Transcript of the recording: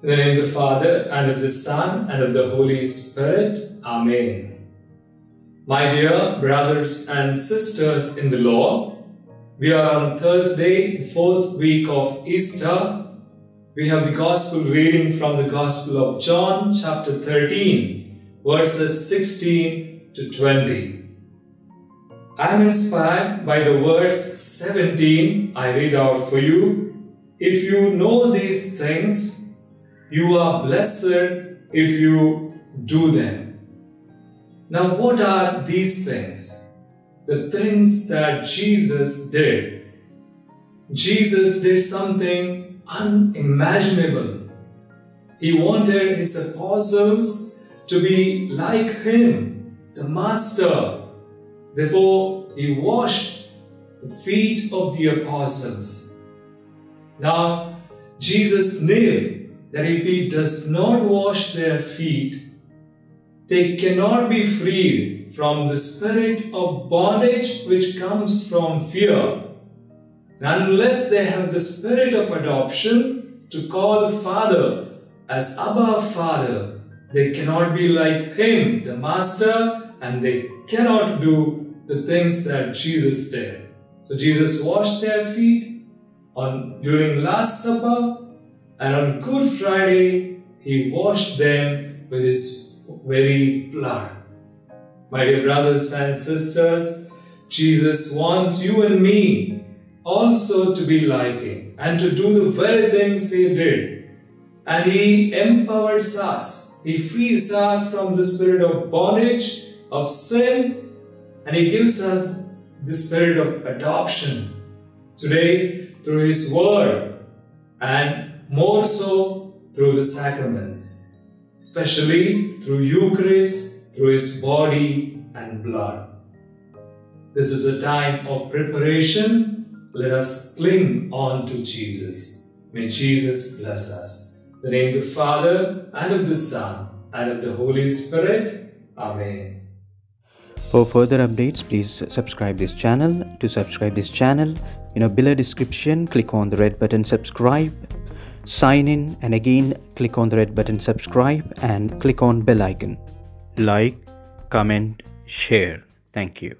In the name of the Father, and of the Son, and of the Holy Spirit. Amen. My dear brothers and sisters in the Lord, we are on Thursday, the fourth week of Easter. We have the Gospel reading from the Gospel of John, chapter 13, verses 16 to 20. I am inspired by the verse 17 I read out for you. If you know these things, you are blessed if you do them. Now, what are these things? The things that Jesus did. Jesus did something unimaginable. He wanted his apostles to be like him, the Master. Therefore, he washed the feet of the apostles. Now, Jesus knew that if he does not wash their feet, they cannot be freed from the spirit of bondage which comes from fear. Unless they have the spirit of adoption to call the Father as Abba Father, they cannot be like Him, the Master, and they cannot do the things that Jesus did. So Jesus washed their feet on during Last Supper and on Good Friday, he washed them with his very blood. My dear brothers and sisters, Jesus wants you and me also to be like him and to do the very things he did. And he empowers us. He frees us from the spirit of bondage, of sin, and he gives us the spirit of adoption. Today, through his word and more so through the sacraments, especially through Eucharist, through His body and blood. This is a time of preparation. Let us cling on to Jesus. May Jesus bless us. In the name of the Father, and of the Son, and of the Holy Spirit. Amen. For further updates, please subscribe this channel. To subscribe this channel, in a below description, click on the red button subscribe sign in and again click on the red button subscribe and click on bell icon. Like comment share. Thank you